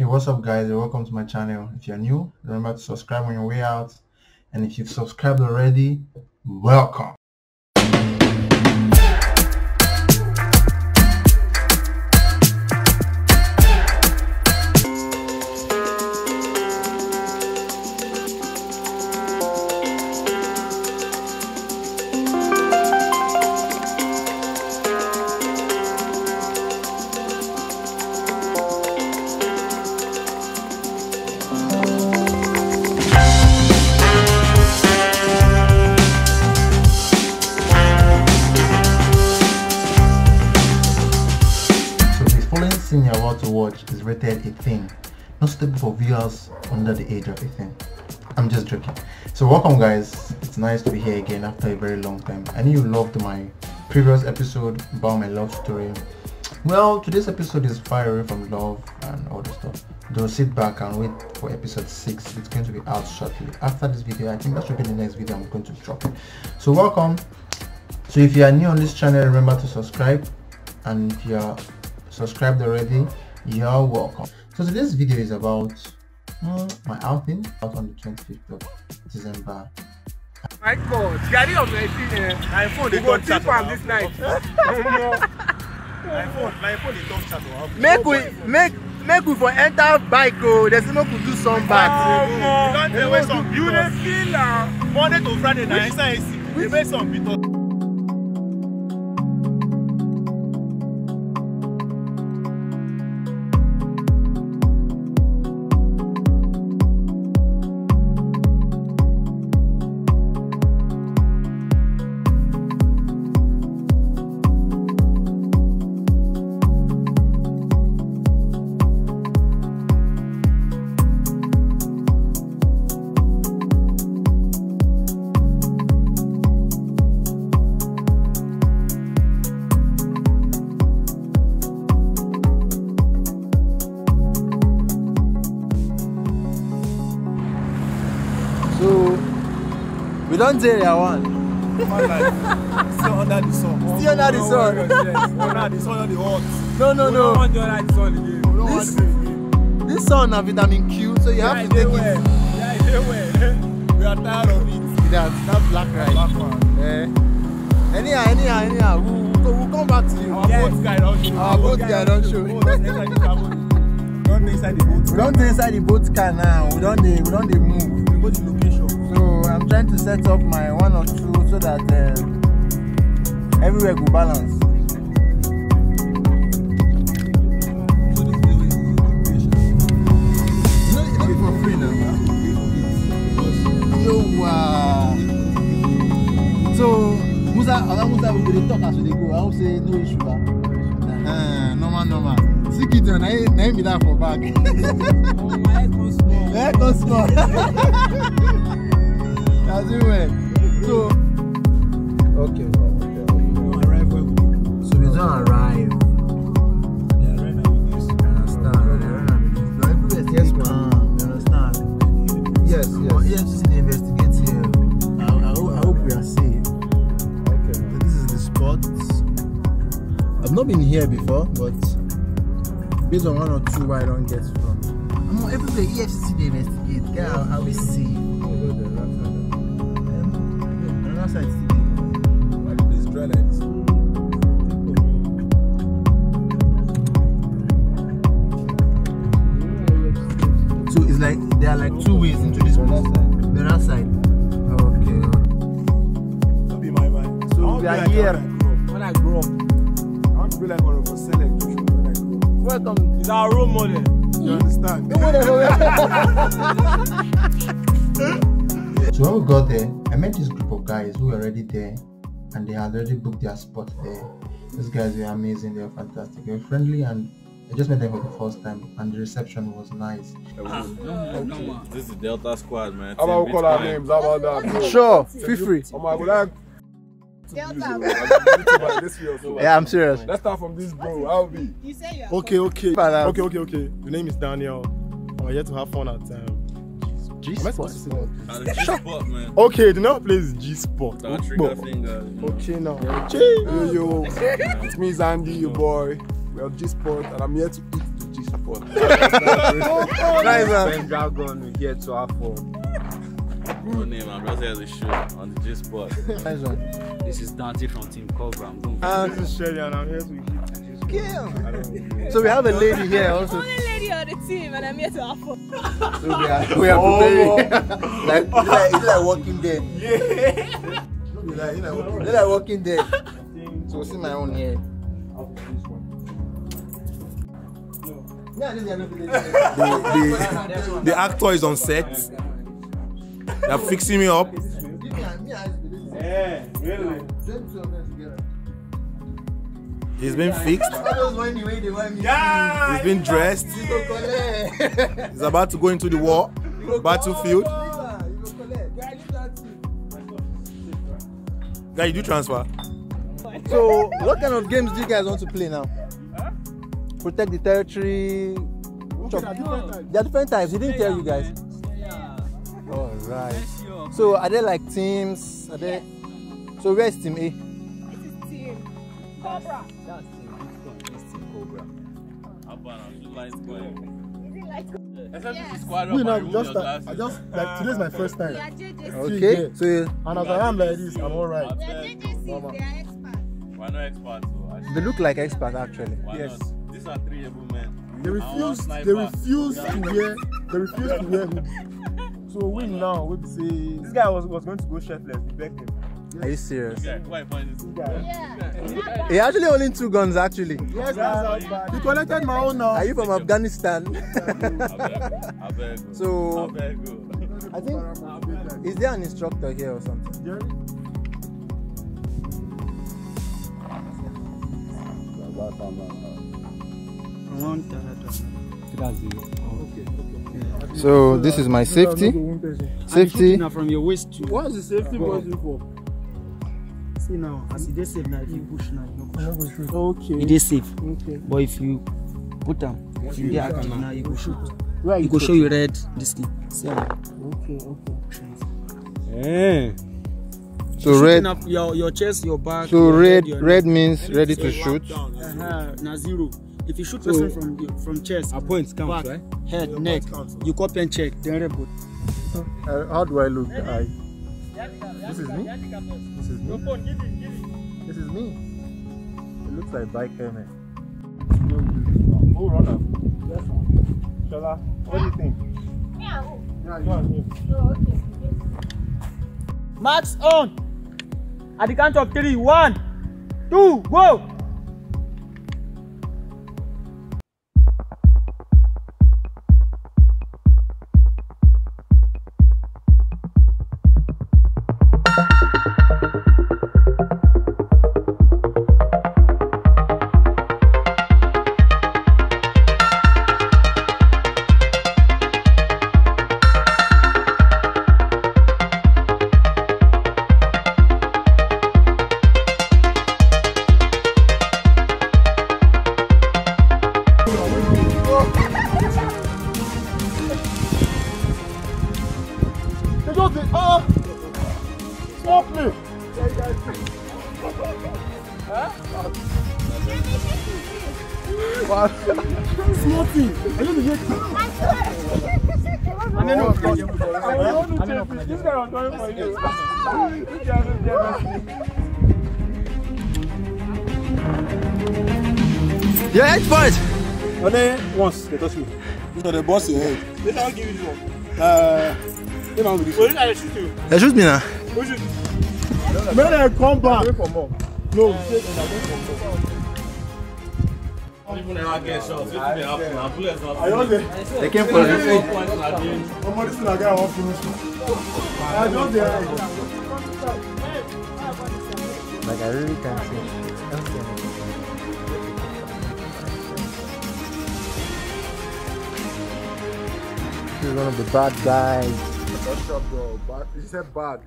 Hey, what's up guys? And welcome to my channel. If you're new, remember to subscribe on your way out. And if you've subscribed already, welcome. For viewers under the age of 18. I'm just joking. So welcome guys, it's nice to be here again after a very long time. I know you loved my previous episode about my love story. Well, today's episode is far away from love and all the stuff. Don't sit back and wait for episode 6. It's going to be out shortly. After this video, I think that should be the next video I'm going to drop. So welcome. So if you are new on this channel, remember to subscribe. And if you are subscribed already, you're welcome. So today's video is about mm, my outing out on the 25th of December. My God, Gary of 19 eh? My phone dey We go touch chat tip am this night. My phone, my phone dey touch chat make we make make we for enter bike o dey say make we do some back. Some You dey feel am. Monday to Friday na inside AC. Dey wey some us. We don dey area one. Man like still under the sun. Still under the sun. Under the sun don dey hot. no no We no no wan join like sun again. We no wan This- dey again. this sun na vitamin q so you Yeah, have e to dey take well. it Yeah, e dey well. We are tired of it. with that that black rice. Back one. Eh. anyhow anyhow anyhow we we go we come back to you. Our boat guy don show. Our boat guy don show. Oh, don enter the carbon. Don dey inside the boat. we don dey inside the boat car now we don dey we don dey move. We go the location. so i'm trying to set up my one or two so that uh, everywhere go balance. So this place is the location. you know you know for free na. yo waa. so musa oga musa we go dey talk as we dey go i hope say no issue ba. Uh, normal normal see gideon na him na him be that for back. Oh, my head come small. Eh, go small. na do well. so. okay bro okay. We arrive where so we don arrive. We dey arrive and we dey so- understand no everywhere still yes, calm you understand. Yes yes. Efcc dey investigate here i i hope i hope we are safe. Okay. So this is the spot. I've not been here before but based on one or two wey i don get from. Omo everywhere. Efcc dey investigate. Guy are, are we there are like two ways into this place the other side okay. No be my mind. So I want we be are like here. When I grow up, When I grow up. I want to be like Oro for select when I grow up. welcome. he's our role model. You understand? So when we got there, I met this group of guys who were already there and they had already booked their spot there. These guys were amazing, they were fantastic, they were friendly and I just met them for the first time and the reception was nice. This is Delta Squad, man. How about we call our names? How about that? Sure, feel free. Oh my god, Delta. Yeah, I'm serious. Let's start from this, bro. I'll be? You say you're Okay, okay. Okay, okay, okay. The name is Daniel. I'm here to have fun at um, G Am I supposed to that? How G-Spot, man. Okay, the name of the place is G Spot. Star Trigger finger. you know. Okay now. Yo yo. It's me Zandy, your boy. We have G Spot and I'm here to eat the G Spot. sport. Nice one. When Dragon we get to have fun. No name, I'm just here to shoot on the G spot. Nice one. This is Dante from Team Cobra. I'm going uh, And This is Shelly and I'm here to hit. so we have a lady here also. only lady on the team and I'm here to have fun. So we are, we are preparing. Oh. like, it's like, it's like walking dead. Yeah. It's like, it's like, it's like walking dead. So see my own here. The, the actor is on set. They're fixing me up. He's been fixed. He's been dressed. He's about to go into the war battlefield. Guy, you do transfer. So, what kind of games do you guys want to play now? Protect the territory. Chop. There are different types. He didn't tell you guys. All right. So, are there like teams? Are there? So, where's team A? This is team Cobra. That's Team Bitcoin. This is Team Cobra. About I should line square? Is it like Except Yes. if squad up We and now just your I just like today's my first time. we are JJC? Okay. So, And as I am like this, I'm alright. We are JJC. They are experts. We're not experts, so they look like experts actually. Why Yes. not? These are three able men. They I refuse. They sniper. refuse to wear. They refuse to wear hoodie. So we now we say This guy was, was going to go chefless. We begged him. Are you serious? Okay, why find this? Yeah. He actually holding two guns actually. yes, now he collected my own now. Are you from Afghanistan? I beg you. So- I beg. I think is there an instructor here or something? So this is my safety. Safety. Now from your waist to. What is the safety button for? See now, as it is safe now, if you push now, you push. Okay. It is safe. Okay. But if you put them, if you get active now, you go shoot. Where You go show you red this thing. See how? Okay. Okay. Eh. So red. up your your chest, your back. So your red. head, your Red means ready to shoot. Uh-huh, now zero. If you shoot person from the, from chest, Our points count, back, right? head, neck, you copy and check. Then red boot. Uh, how do I look? I. This is me. This is me. This is me. It looks like bike helmet. Who run up? Yes, Shola, what do you think? Yeah. oh, Yeah, you and me. oh, okay. Max on. At the count of three. One, two, go. Your head point. Only once they touch me. This is the boss your head. They don't give you this one. Uh, they don't give you this one. They shoot me now. When I come back. Wait for more. No, say I wait for more. Even when I get shots, it's been happening. I'm bullets not. I just dey. They came for the Four points in the game. Omo, this na guy I wan finish. I just dey. Like I really can't see. This is one of the bad guys. What's up, bro? Bad. He said bad.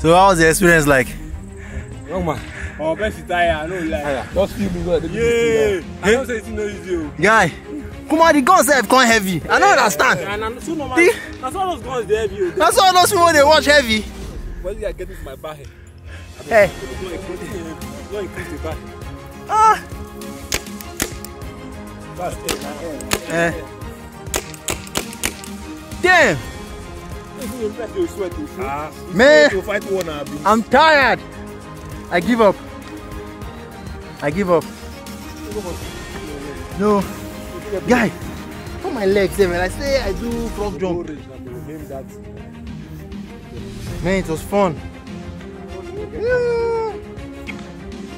So how was the experience like? Young man. Our best is tired, I know lie. Just feel me God. Yeah. I don't say it's no easy. oh. Guy, come on, the gun sef come heavy. I don't understand. And I'm so normal. The- That's all those guns they have you. That's why those people they watch heavy. Well, you are getting to my back. Hey, Not increase the back. ah, That's it. eh. Damn, Ah, man, to fight one abi. I'm tired. I give up. I give up. No, guy, put my legs there, man. I say I do frog jump. Name. Man, it was fun. Mm.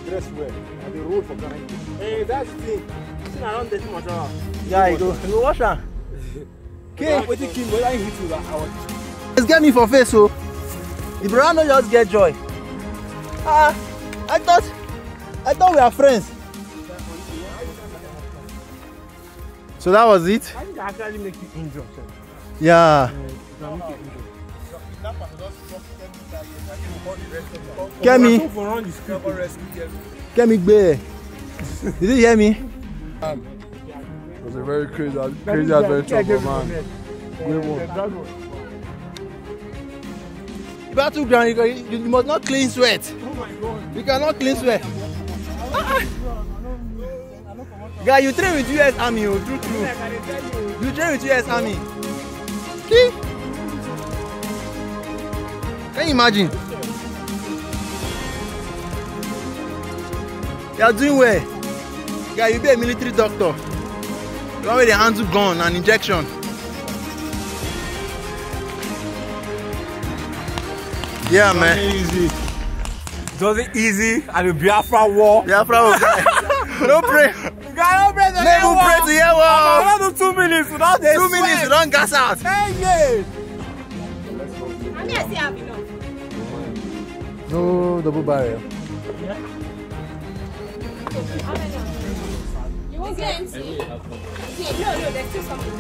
Dress well. And the road for Ghana. Hey, that's the thing. See, I don't take much of Guy, go, go wash her. Okay. What you keep, what I hit you that I was. Just get me for face, so the brother no just get joy. Ah, I thought, I thought we are friends. So that was it. I think I actually make you injured. sir. Yeah. Get So me, for run the script. get me, gbe. Did you hear me? It was a very crazy, crazy adventure, but man. Great one. Battleground, you, you, you must not clean sweat. You cannot clean sweat. Guy, you train with US Army, oh, true, true. You train with US Army. Okay. Can you imagine? You are doing well. Guy, you be a military doctor. You already handle gun and injection. Yeah, man. Easy. It wasn't easy and the Biafra war. Biafra guy. no pray. Guy, don't pray to Never pray war. to hear war. I don't do two minutes Two minutes, you don't gas out. Hey, yeah. Mean, I still have enough. No double barrier. How many? You won't get empty. Yeah, no, no, there's still something.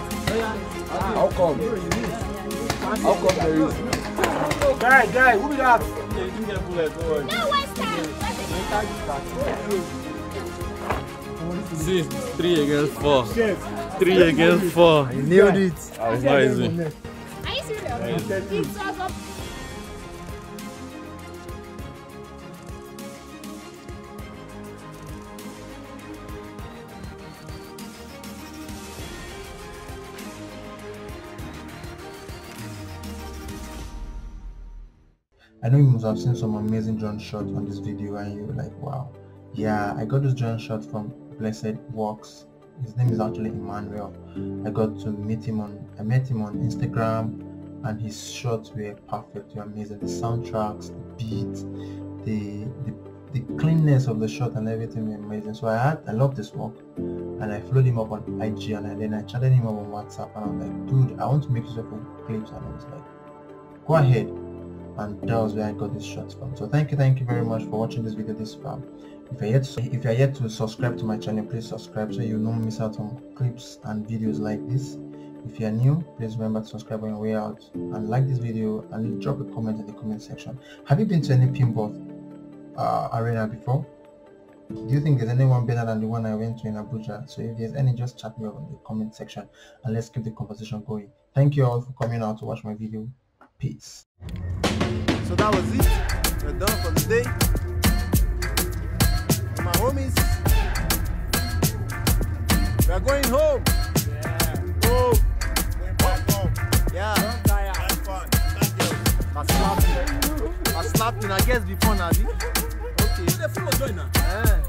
How come? How come there is? Guy, guy, who be that? No, where's that? See, three against four. Three against four. You nailed it. It's not easy. Are you serious? It's I know you must have seen some amazing drone shots on this video and you're like, wow. Yeah, I got this drone shot from Blessed Works. His name is actually Emmanuel. I got to meet him on, I met him on Instagram and his shots were perfect, were amazing. The soundtracks, the beats, the, the the cleanness of the shot and everything were amazing. So I had, I love this work and I followed him up on IG and then I chatted him up on WhatsApp and I'm like, dude, I want to make use of clips and I was like, go ahead and that was where I got this shots from. So thank you, thank you very much for watching this video this far. If you're yet to, if you're yet to subscribe to my channel, please subscribe so you don't miss out on clips and videos like this. If you're new, please remember to subscribe on your way out and like this video and drop a comment in the comment section. Have you been to any paintball uh, arena before? Do you think there's anyone better than the one I went to in Abuja? So if there's any, just chat me up in the comment section and let's keep the conversation going. Thank you all for coming out to watch my video. Peace. So that was it. We're done for the day. My homies. We're going home. Home. Yeah. I slapped you. I slapped you. I guess before now. Okay. Eh.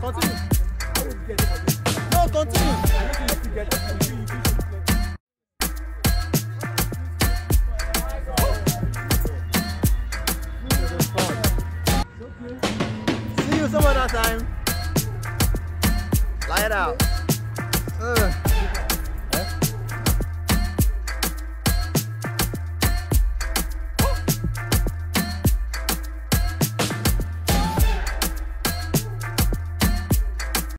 Continue. No, continue. See you some other time.